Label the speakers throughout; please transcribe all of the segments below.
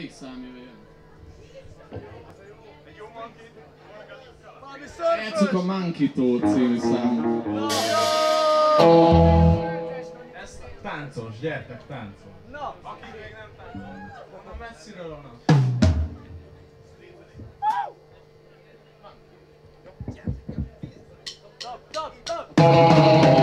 Speaker 1: Melyik szám jöjjön? Játsszuk a! Monkey című számot.
Speaker 2: Ez táncos, gyertek táncol.
Speaker 3: Na!
Speaker 2: Aki még nem táncol. Messziről onnan.
Speaker 3: Tap, tap, tap!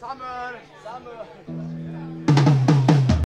Speaker 3: Summer! Summer!